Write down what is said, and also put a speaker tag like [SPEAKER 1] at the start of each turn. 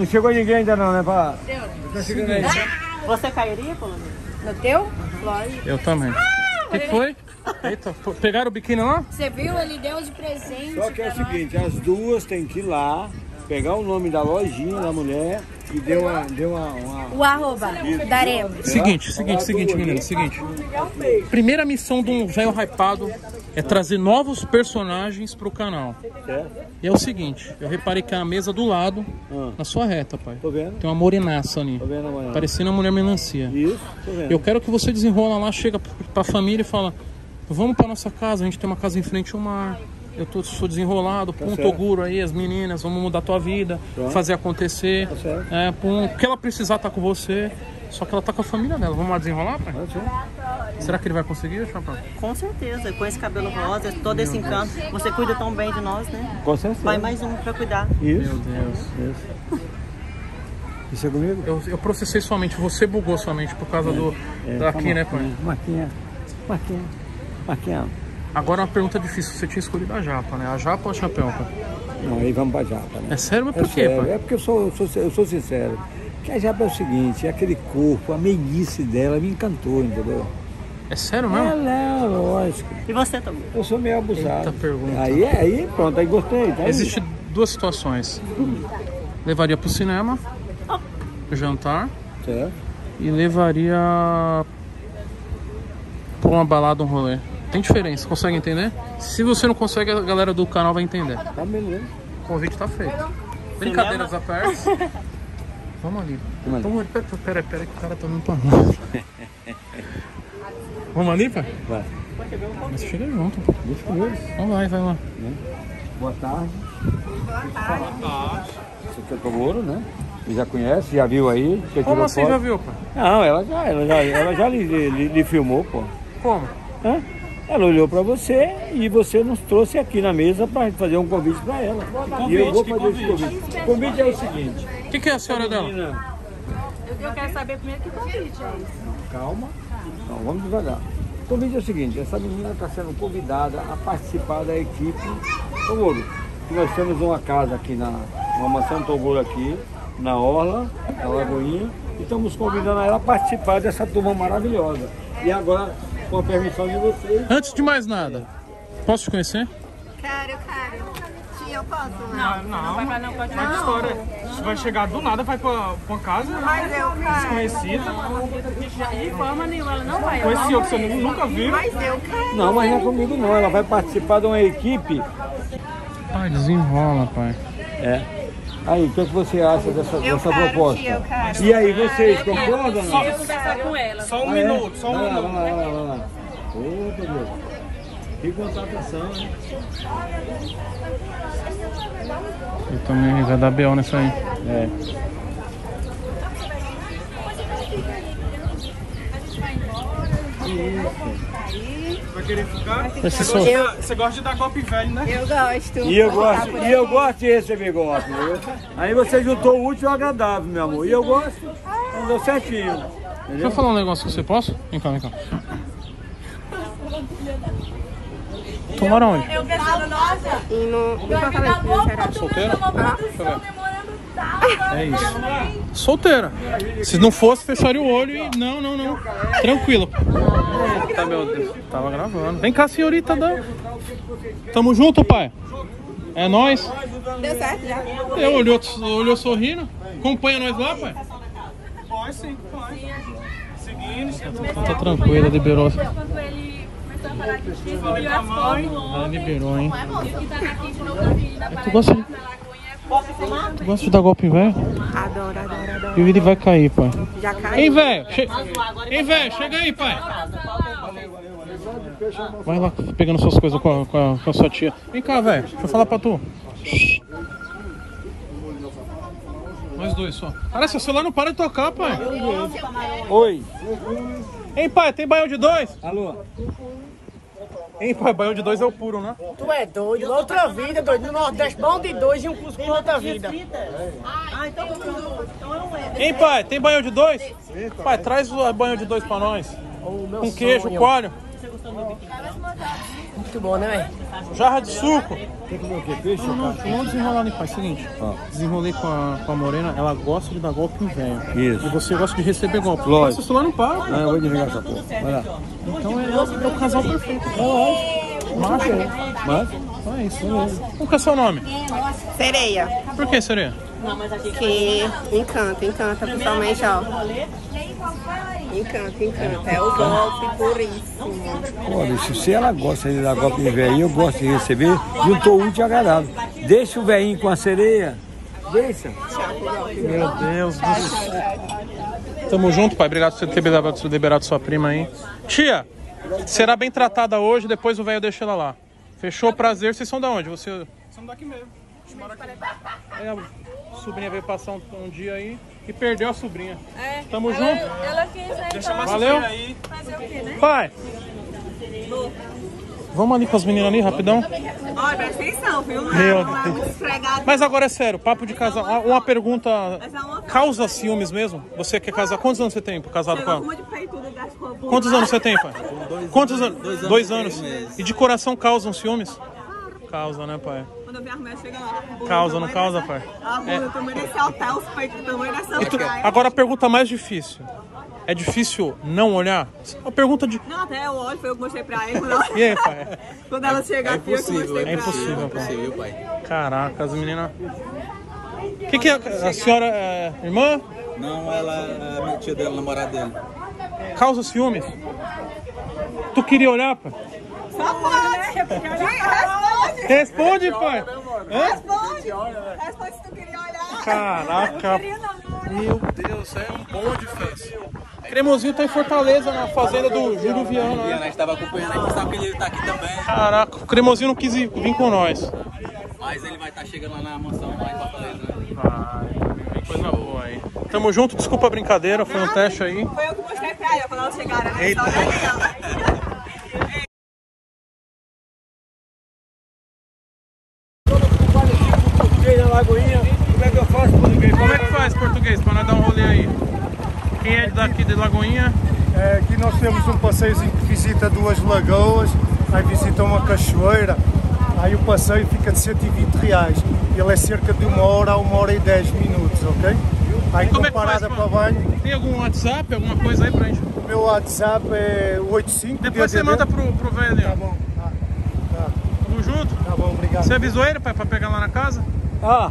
[SPEAKER 1] Não chegou ninguém ainda não, né? Pra... Tá chegando aí.
[SPEAKER 2] Você cairia, Polônia?
[SPEAKER 3] No teu? Lógico.
[SPEAKER 4] Eu também. O que, foi? Eita, pegaram o biquíni lá?
[SPEAKER 3] Você viu? Ele deu de presente.
[SPEAKER 1] Só que é o seguinte, as duas têm que ir lá, pegar o nome da lojinha da mulher e deu uma... Deu uma, uma...
[SPEAKER 3] O arroba, daremos.
[SPEAKER 4] Seguinte, seguinte, seguinte, menino, seguinte. Primeira missão de um velho hypado é trazer novos personagens pro canal. E é o seguinte, eu reparei que a mesa do lado,
[SPEAKER 1] Ah.
[SPEAKER 4] na sua reta, pai,
[SPEAKER 1] Tô vendo?
[SPEAKER 4] tem uma morenaça ali,
[SPEAKER 1] Tô vendo amanhã.
[SPEAKER 4] parecendo uma mulher melancia.
[SPEAKER 1] Isso, tô vendo.
[SPEAKER 4] Eu quero que você desenrola lá, chega pra família e fala: Vamos pra nossa casa, a gente tem uma casa em frente ao mar. Eu tô, sou desenrolado, pum,
[SPEAKER 1] certo.
[SPEAKER 4] Toguro aí, as meninas, vamos mudar tua vida,
[SPEAKER 1] Pronto.
[SPEAKER 4] fazer acontecer.
[SPEAKER 1] Tá.
[SPEAKER 4] É, pum, o que ela precisar tá com você. Só que ela tá com a família dela. Vamos lá desenrolar, pai? Será que ele vai conseguir, Chapéu?
[SPEAKER 2] Com certeza, com esse cabelo rosa, todo esse encanto. Você cuida tão bem de nós, né?
[SPEAKER 1] Com certeza.
[SPEAKER 2] Vai mais um pra cuidar.
[SPEAKER 1] Isso.
[SPEAKER 4] Meu Deus.
[SPEAKER 1] Isso. Isso é comigo?
[SPEAKER 4] Eu, eu processei sua mente, você bugou sua mente por causa do.
[SPEAKER 1] É,
[SPEAKER 4] daqui,
[SPEAKER 1] tá
[SPEAKER 4] né, pai?
[SPEAKER 1] Marquinha. Marquinha. Marquinha.
[SPEAKER 4] Agora uma pergunta difícil. Você tinha escolhido a japa, né? A japa ou a chapéu, pai?
[SPEAKER 1] Não, aí vamos pra japa, né?
[SPEAKER 4] É sério, mas
[SPEAKER 1] É
[SPEAKER 4] por quê,
[SPEAKER 1] sério,
[SPEAKER 4] pai?
[SPEAKER 1] É porque eu sou, eu sou, eu sou sincero. Que a japa é o seguinte, é aquele corpo, a meiguice dela me encantou, entendeu?
[SPEAKER 4] É sério mesmo?
[SPEAKER 1] Ela é, lógico.
[SPEAKER 2] E você também?
[SPEAKER 1] Eu sou meio abusado.
[SPEAKER 4] Eita pergunta.
[SPEAKER 1] Aí, aí pronto, aí gostei. Tá.
[SPEAKER 4] Existem duas situações. Levaria pro cinema, jantar,
[SPEAKER 1] Certo?
[SPEAKER 4] e levaria pra uma balada, um rolê. Tem diferença, consegue entender? Se você não consegue, a galera do canal vai entender.
[SPEAKER 1] Tá beleza.
[SPEAKER 4] O convite tá feito. Brincadeiras à parte. Vamos ali.
[SPEAKER 1] Vamos ali.
[SPEAKER 4] Pera, pera, pera, que o cara tá olhando pra nós. Vamos ali, pai?
[SPEAKER 1] Vai.
[SPEAKER 4] Mas chega junto, pô.
[SPEAKER 1] Deixa comigo.
[SPEAKER 4] Vamos lá, vai lá.
[SPEAKER 1] Boa tarde. Boa tarde. Você é Toguro, né? Você já conhece, já viu aí? Você
[SPEAKER 4] Como assim
[SPEAKER 1] foto?
[SPEAKER 4] já viu, pai?
[SPEAKER 1] Não, ela já, ela já, ela já lhe, lhe- lhe filmou, pô.
[SPEAKER 4] Como?
[SPEAKER 1] Hã? Ela olhou pra você e você nos trouxe aqui na mesa pra fazer um convite pra ela. e eu vou fazer esse convite. O convite é o seguinte.
[SPEAKER 4] O que, que é a senhora dela?
[SPEAKER 3] Eu quero saber primeiro que convite é esse.
[SPEAKER 1] calma. Não, vamos devagar. O convite é o seguinte, essa menina está sendo convidada a participar da equipe Toguro. Nós temos uma casa aqui na uma mansão Toguro aqui, na Orla, na Lagoinha, e estamos convidando ela a participar dessa turma maravilhosa. E agora, com a permissão de vocês,
[SPEAKER 4] Antes de mais nada, posso te conhecer?
[SPEAKER 3] Quero, quero. Tia, eu posso?
[SPEAKER 5] Não, não.
[SPEAKER 3] Vai pra não pode
[SPEAKER 5] Que história? Você vai chegar do nada, vai pra, pra casa
[SPEAKER 3] Mas eu quero.
[SPEAKER 5] desconhecida.
[SPEAKER 3] De forma nenhuma, ela não vai.
[SPEAKER 5] Esse eu que você nunca viu.
[SPEAKER 3] Mas eu quero.
[SPEAKER 1] Não, mas não é comigo não. Ela vai participar de uma equipe.
[SPEAKER 4] Pai, desenrola, pai.
[SPEAKER 1] É. Aí, o que, é que você acha dessa,
[SPEAKER 3] Eu
[SPEAKER 1] dessa
[SPEAKER 3] quero,
[SPEAKER 1] proposta?
[SPEAKER 3] tia, eu quero.
[SPEAKER 1] E aí, vocês concordam? Não?
[SPEAKER 3] Eu conversar com ela.
[SPEAKER 5] Só um
[SPEAKER 1] Ah, é?
[SPEAKER 5] minuto, só um
[SPEAKER 1] vai
[SPEAKER 5] minuto.
[SPEAKER 1] Lá, vai lá, vai lá. Ô, Deus. Que contratação, hein?
[SPEAKER 4] Eu também vai dar B.O. nessa aí.
[SPEAKER 1] É.
[SPEAKER 5] Vai querer ficar? Você gosta, de- você gosta de dar golpe velho, né?
[SPEAKER 3] Eu gosto.
[SPEAKER 1] E eu gosto, e eu gosto de receber golpe, viu? Aí você juntou o útil ao agradável, meu amor. E eu gosto, então deu certinho.
[SPEAKER 4] Deixa eu falar um negócio com você, posso? Vem cá, vem cá. Tomaram onde?
[SPEAKER 3] E no. Eu vou falar
[SPEAKER 4] Solteira? Deixa eu ver. É isso. Solteira. Se não fosse, fecharia o olho e. Não, não, não. Tranquilo. Eita, meu Deus. Tava gravando. Vem cá, senhorita. Dan. Tamo junto, pai. É nóis.
[SPEAKER 3] Deu certo já?
[SPEAKER 4] Eu olhou, olhou sorrindo. Acompanha nós lá, pai.
[SPEAKER 5] Pode sim, pode. Seguindo,
[SPEAKER 4] Tá tranquilo, liberou.
[SPEAKER 6] Quando ele começou a falar que fotos
[SPEAKER 4] Ah, liberou, hein?
[SPEAKER 6] que tá aqui de novo aqui na
[SPEAKER 4] Tu gosta de,
[SPEAKER 6] na Lagoinha.
[SPEAKER 4] Tu gosta de dar golpe em velho?
[SPEAKER 3] Adoro, adoro, adoro.
[SPEAKER 4] E ele vai cair, pai.
[SPEAKER 3] Já caiu.
[SPEAKER 4] Hein, velho? Che... Hein, velho? Chega aí, pai. Vai lá pegando suas coisas com a, com a- com a sua tia. Vem cá, velho. Deixa eu falar pra tu. Nós dois só. Cara, seu celular não para de tocar, pai.
[SPEAKER 1] Oi.
[SPEAKER 4] Hein, pai? Tem baião de dois?
[SPEAKER 1] Alô?
[SPEAKER 4] Hein, pai? Baião de dois é o puro, né?
[SPEAKER 7] Tu é doido, na outra vida, doido. No Nordeste, bom de dois e um cuscuz na outra vida.
[SPEAKER 4] Hein, pai? Tem baião de dois? Pai, traz o banho de dois pra nós.
[SPEAKER 7] O meu
[SPEAKER 4] Com queijo, coalho.
[SPEAKER 7] Muito bom, né?
[SPEAKER 4] Jarra de suco.
[SPEAKER 1] Tem que comer o quê? Peixe ou carne?
[SPEAKER 4] Vamos desenrolar ali, pai. Seguinte,
[SPEAKER 1] Ó.
[SPEAKER 4] desenrolei com a, com a Morena, ela gosta de dar golpe em velho.
[SPEAKER 1] Isso.
[SPEAKER 4] E você gosta de receber golpe.
[SPEAKER 1] Lógico.
[SPEAKER 4] O celular não para.
[SPEAKER 1] Ah, eu vou desligar essa porra. Vai lá.
[SPEAKER 4] Então é, é o casal perfeito. Macho.
[SPEAKER 1] Mas,
[SPEAKER 4] Então é isso. Beleza. Qual que é o seu nome?
[SPEAKER 3] Sereia.
[SPEAKER 4] Por que seria?
[SPEAKER 3] Que encanta, encanta, principalmente, ó. Encanta, encanta. É o golpe puríssimo.
[SPEAKER 1] olha, se ela gosta de dar golpe em velhinho, eu gosto de receber, juntou útil e agradável. Deixa o velhinho com a sereia. Deixa.
[SPEAKER 4] Meu Deus do céu. Tamo junto, pai. Obrigado por você ter liberado, liberado sua prima aí. Tia, será bem tratada hoje, depois o velho deixa ela lá. Fechou, prazer. Vocês são da onde? Você...
[SPEAKER 5] Somos daqui mesmo.
[SPEAKER 4] A sobrinha veio passar um, um dia aí e perdeu a sobrinha.
[SPEAKER 6] É.
[SPEAKER 4] Tamo
[SPEAKER 6] ela,
[SPEAKER 4] junto?
[SPEAKER 6] Ela quis aí,
[SPEAKER 5] Deixa
[SPEAKER 6] então,
[SPEAKER 4] Valeu.
[SPEAKER 5] Aí.
[SPEAKER 6] fazer o quê, né?
[SPEAKER 4] Pai! Vamos ali com as meninas ali, rapidão?
[SPEAKER 2] Olha, presta atenção, viu? Não
[SPEAKER 4] Meu
[SPEAKER 2] é, não é
[SPEAKER 4] Deus.
[SPEAKER 2] esfregado.
[SPEAKER 4] Mas agora é sério, papo de casal. Uma- Uma pergunta.
[SPEAKER 2] É uma
[SPEAKER 4] Causa ciúmes mesmo? Você quer casar? Quantos anos você tem casado com ela? Quantos anos você tem, pai? Quantos anos? Dois anos. E de coração causam ciúmes? Causa, né, pai?
[SPEAKER 2] Quando eu vi a mulher chegando lá.
[SPEAKER 4] Causa, não causa,
[SPEAKER 2] dessa-
[SPEAKER 4] pai?
[SPEAKER 2] A bunda do tamanho desse hotel, os peitos do tamanho dessa
[SPEAKER 4] tu-
[SPEAKER 2] praia.
[SPEAKER 4] agora a pergunta mais difícil. É difícil não olhar? A pergunta de.
[SPEAKER 2] Não, até eu olho, foi eu que mostrei pra ele. Quando ela,
[SPEAKER 4] E aí, pai?
[SPEAKER 2] quando ela chegar aqui, eu que mostrei
[SPEAKER 4] É
[SPEAKER 2] pra
[SPEAKER 4] impossível,
[SPEAKER 2] ela.
[SPEAKER 4] pai.
[SPEAKER 8] viu, pai?
[SPEAKER 4] Caraca, as meninas. O que, que é? A senhora é irmã?
[SPEAKER 8] Não, ela é a minha tia dela, namorada dele.
[SPEAKER 4] Causa ciúmes? Tu queria olhar, pai?
[SPEAKER 2] Só pode, né? Responde!
[SPEAKER 4] Responde, pai! Hã?
[SPEAKER 2] Responde! Responde se tu queria olhar.
[SPEAKER 4] Caraca! Meu Deus, é um bom difícil. Cremosinho tá em Fortaleza, na fazenda do Júlio Viana. Né?
[SPEAKER 8] a gente tava acompanhando, a gente sabe que ele tá aqui também.
[SPEAKER 4] Caraca, o Cremosinho não quis ir- vir com nós.
[SPEAKER 8] Mas ele vai estar chegando lá na mansão, lá em Fortaleza, né?
[SPEAKER 4] Vai, coisa boa aí. Tamo junto, desculpa a brincadeira, foi um teste aí.
[SPEAKER 2] Foi eu que mostrei pra ela quando ela chegar, né? Só olha aqui, ó.
[SPEAKER 1] Português na Lagoinha, como é que eu faço português?
[SPEAKER 4] Como é que faz português pra nós dar um rolê aí? Quem é daqui de Lagoinha?
[SPEAKER 9] É, aqui nós temos um passeiozinho que visita duas lagoas, aí visita uma cachoeira, aí o passeio fica de 120 reais. Ele é cerca de uma hora a uma hora e 10 minutos, ok? Aí
[SPEAKER 4] Como
[SPEAKER 9] com
[SPEAKER 4] é
[SPEAKER 9] parada
[SPEAKER 4] mano?
[SPEAKER 9] para banho,
[SPEAKER 4] Tem algum WhatsApp, alguma coisa aí pra gente?
[SPEAKER 9] o meu WhatsApp é 85
[SPEAKER 4] Depois você manda pro, pro velho ali,
[SPEAKER 9] Tá bom, tá, tá,
[SPEAKER 4] Tamo junto.
[SPEAKER 9] tá bom, obrigado.
[SPEAKER 4] Você avisou ele, pai, pra pegar lá na casa?
[SPEAKER 1] Ah,